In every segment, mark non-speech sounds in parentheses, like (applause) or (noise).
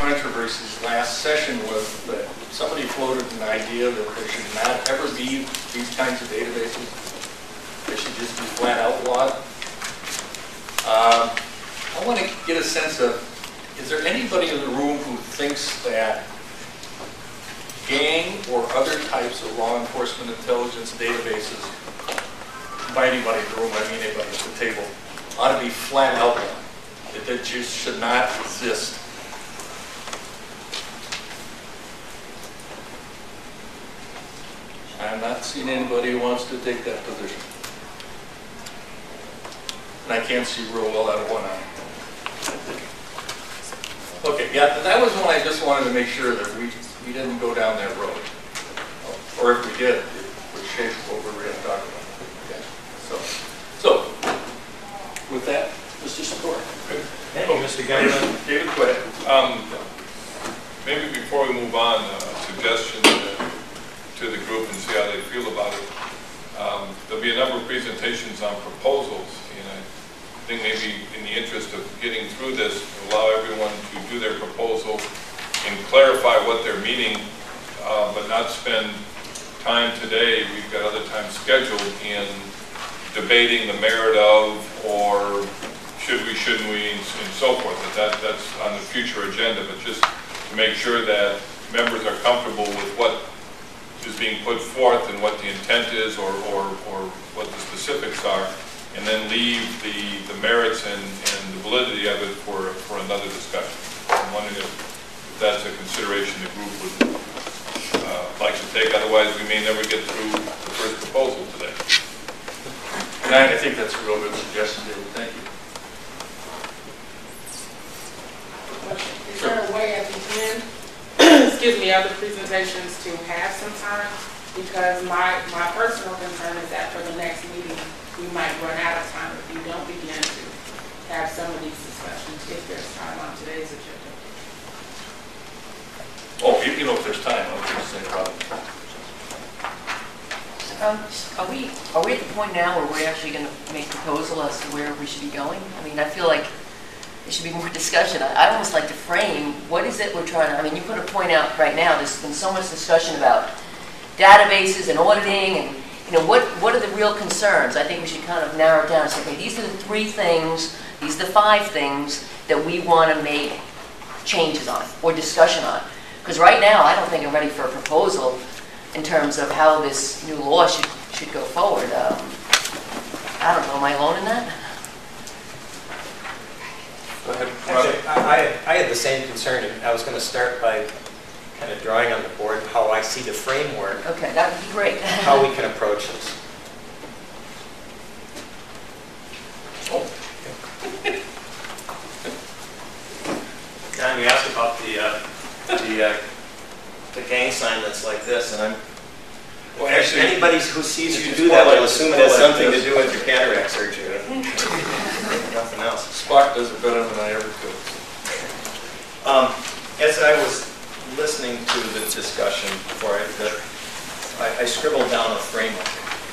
controversies last session was that somebody floated an idea that there should not ever be these kinds of databases. They should just be flat outlawed. Um, I want to get a sense of, is there anybody in the room who thinks that gang or other types of law enforcement intelligence databases, by anybody in the room, I mean anybody at the table, ought to be flat outlawed, that they just should not exist? I'm not seeing anybody who wants to take that position. And I can't see real well out of one eye. Okay, yeah, that was one I just wanted to make sure that we, we didn't go down that road. Or if we did, it would shape what we were going to talk about. Okay, So, so, with that, Mr. Sykora. Thank you, Mr. Governor. David Quinn. Um, Maybe before we move on, a suggestion to- to the group and see how they feel about it. Um, There'll be a number of presentations on proposals, and I think maybe in the interest of getting through this, allow everyone to do their proposal and clarify what they're meaning, uh, but not spend time today, we've got other time scheduled in debating the merit of, or should we, shouldn't we, and so forth. That, that- that's on the future agenda, but just to make sure that members are comfortable with what being put forth and what the intent is, or, or, or what the specifics are, and then leave the, the merits and, and the validity of it for, for another discussion. I'm wondering if that's a consideration the group would uh, like to take, otherwise we may never get through the first proposal today. And I I think that's a real good suggestion, David, thank you. Is there a way at the end, excuse me, other presentations to have some time? Because my, my personal concern is that for the next meeting, we might run out of time if you don't begin to have some of these discussions, if there's time on today's agenda. Oh, you you know, if there's time, I'll just say problem. Um, Are we, are we at the point now where we're actually going to make proposal as to where we should be going? I mean, I feel like there should be more discussion. I- I'd almost like to frame, what is it we're trying to, I mean, you put a point out right now, there's been so much discussion about databases and auditing, and, you know, what, what are the real concerns? I think we should kind of narrow it down and say, okay, these are the three things, these are the five things that we want to make changes on, or discussion on. Because right now, I don't think I'm ready for a proposal in terms of how this new law should, should go forward. Um, I don't know, am I alone in that? Actually, I, I I had the same concern, and I was going to start by kind of drawing on the board how I see the framework, Okay, that would be great. how we can approach this. Don, you asked about the, uh, the, uh, the gang sign that's like this, and I'm, Well, actually, anybody who sees you do that more will assume it has something to do with your cataract surgery. (laughs) Nothing. Spock does it better than I ever could. Um, As I was listening to the discussion before, I- the- I I scribbled down a framework.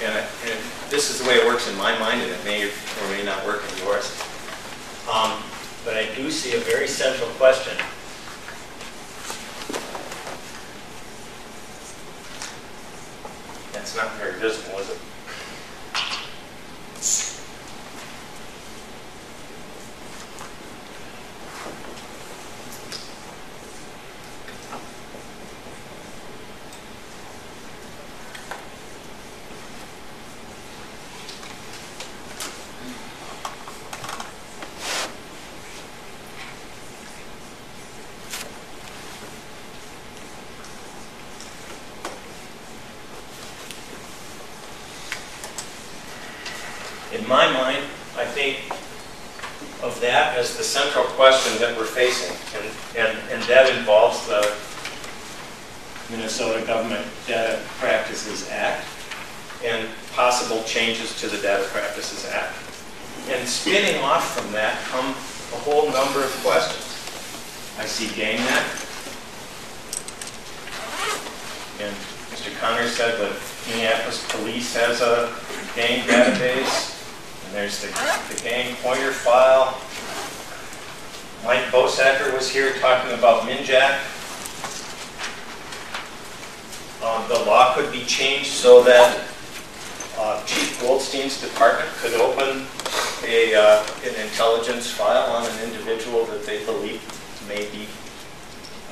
And I- and this is the way it works in my mind, and it may or may not work in yours. Um, But I do see a very central question. That's not very visible, is it? In my mind, I think of that as the central question that we're facing, and, and, and that involves the Minnesota Government Data Practices Act and possible changes to the Data Practices Act. And spinning off from that come a whole number of questions. I see GangNet, and Mr. Connor said that Minneapolis Police has a gang database, and there's the, the gang pointer file. Mike Bosacker was here talking about MNJAC. Um, The law could be changed so that uh, Chief Goldstein's department could open a, uh, an intelligence file on an individual that they believe may be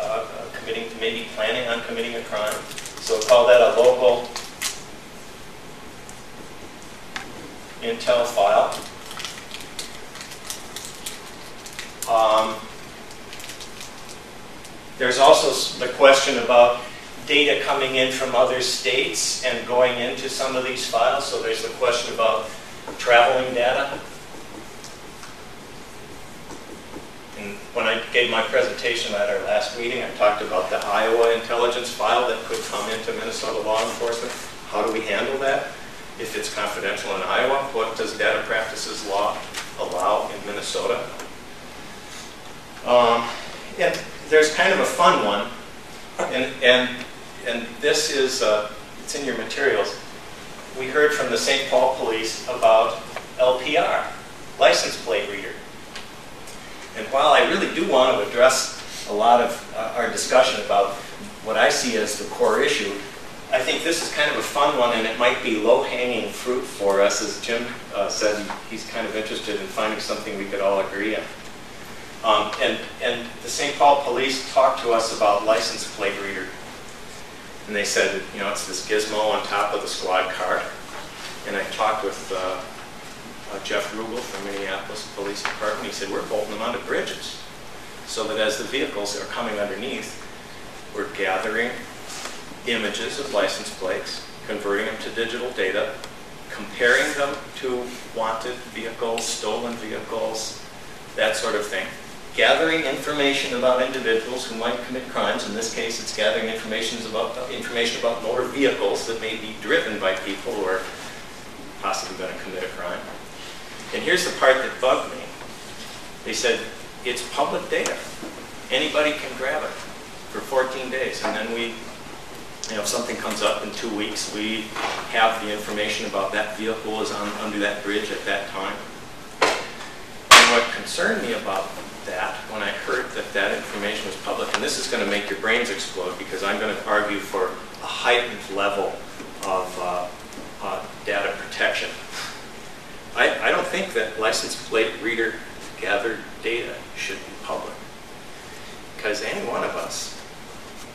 uh, committing, may be planning on committing a crime. So call that a local intel file. Um, There's also the question about data coming in from other states and going into some of these files. So there's the question about traveling data. And when I gave my presentation at our last meeting, I talked about the Iowa intelligence file that could come into Minnesota law enforcement. How do we handle that? If it's confidential in Iowa, what does data practices law allow in Minnesota? Um, And there's kind of a fun one, and, and, and this is, uh, it's in your materials. We heard from the St. Paul Police about LPR, license plate reader. And while I really do want to address a lot of uh, our discussion about what I see as the core issue, I think this is kind of a fun one, and it might be low-hanging fruit for us. As Jim uh, said, he's kind of interested in finding something we could all agree on. Um, And, and the St. Paul Police talked to us about license plate reader. And they said, you know, it's this gizmo on top of the squad car. And I talked with uh, uh, Jeff Rugel from Minneapolis Police Department. He said, we're bolting them onto bridges. So that as the vehicles are coming underneath, we're gathering images of license plates, converting them to digital data, comparing them to wanted vehicles, stolen vehicles, that sort of thing. Gathering information about individuals who might commit crimes. In this case, it's gathering information about, information about motor vehicles that may be driven by people who are possibly going to commit a crime. And here's the part that bugged me. They said, it's public data. Anybody can grab it for 14 days. And then we, you know, if something comes up in two weeks, we have the information about that vehicle is on, under that bridge at that time. And what concerned me about that, when I heard that that information was public, and this is going to make your brains explode because I'm going to argue for a heightened level of uh, uh, data protection. I, I don't think that license plate reader gathered data should be public. Because any one of us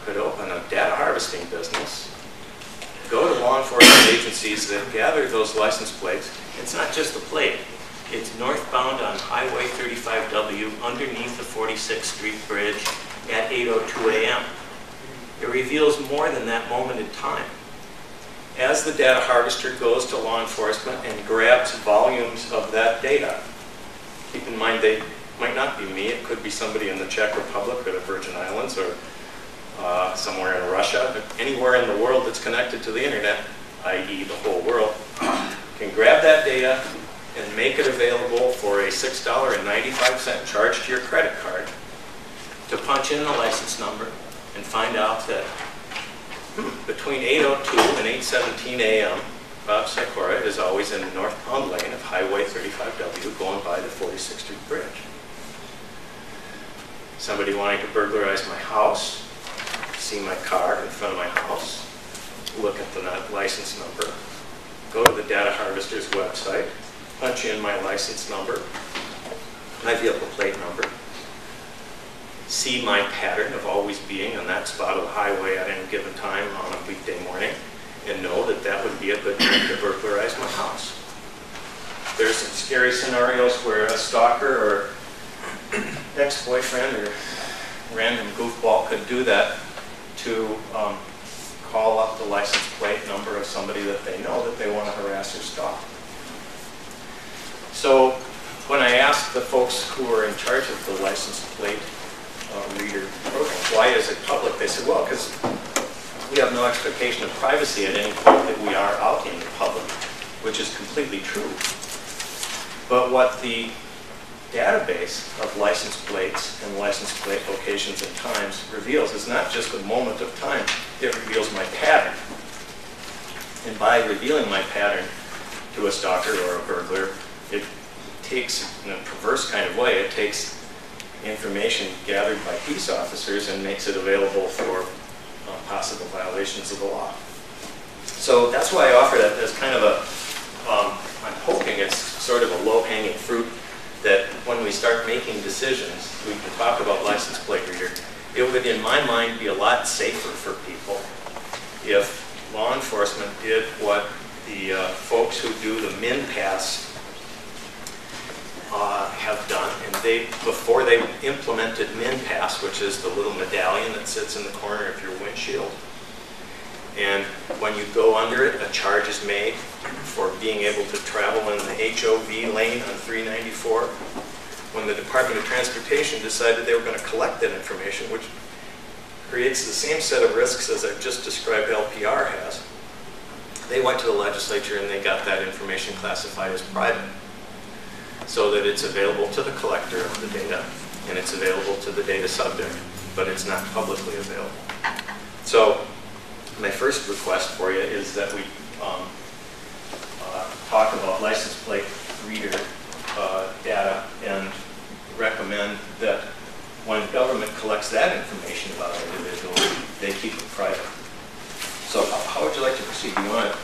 could open a data harvesting business, go to law enforcement agencies that gather those license plates. It's not just the plate. It's northbound on Highway 35W underneath the 46th Street Bridge at 8:02 a.m. It reveals more than that moment in time. As the data harvester goes to law enforcement and grabs volumes of that data, keep in mind they might not be me, it could be somebody in the Czech Republic or the Virgin Islands or uh, somewhere in Russia, anywhere in the world that's connected to the internet, i.e. the whole world, (clears throat) can grab that data and make it available for a $6.95 charge to your credit card to punch in the license number and find out that hmm, between 8.02 and 8.17 a.m., Bob Sykora is always in the northbound lane of Highway 35W going by the 46th Street Bridge. Somebody wanting to burglarize my house, see my car in front of my house, look at the license number, go to the data harvester's website, punch in my license number, my vehicle plate number, see my pattern of always being on that spot of the highway at any given time on a weekday morning, and know that that would be a good time to burglarize my house. There's some scary scenarios where a stalker or ex-boyfriend or random goofball could do that to um, call up the license plate number of somebody that they know that they want to harass or stalk. So when I asked the folks who are in charge of the license plate uh, reader program, why is it public? They said, well, because we have no expectation of privacy at any point that we are out in the public, which is completely true. But what the database of license plates and license plate locations and times reveals is not just a moment of time, it reveals my pattern. And by revealing my pattern to a stalker or a burglar, it takes, in a perverse kind of way, it takes information gathered by peace officers and makes it available for uh, possible violations of the law. So that's why I offer that as kind of a, um, I'm hoping it's sort of a low-hanging fruit that when we start making decisions, we can talk about license plate reader. It would, in my mind, be a lot safer for people if law enforcement did what the uh, folks who do the MnPASS uh, have done, and they, before they implemented MnPASS, which is the little medallion that sits in the corner of your windshield, and when you go under it, a charge is made for being able to travel in the HOV lane on 394. When the Department of Transportation decided they were going to collect that information, which creates the same set of risks as I've just described LPR has, they went to the legislature and they got that information classified as private so that it's available to the collector of the data and it's available to the data subject, but it's not publicly available. So my first request for you is that we um, uh, talk about license plate reader uh, data and recommend that when government collects that information about individuals, they keep it private. So how- how would you like to proceed? Do you want to